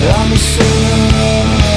I'm a sinner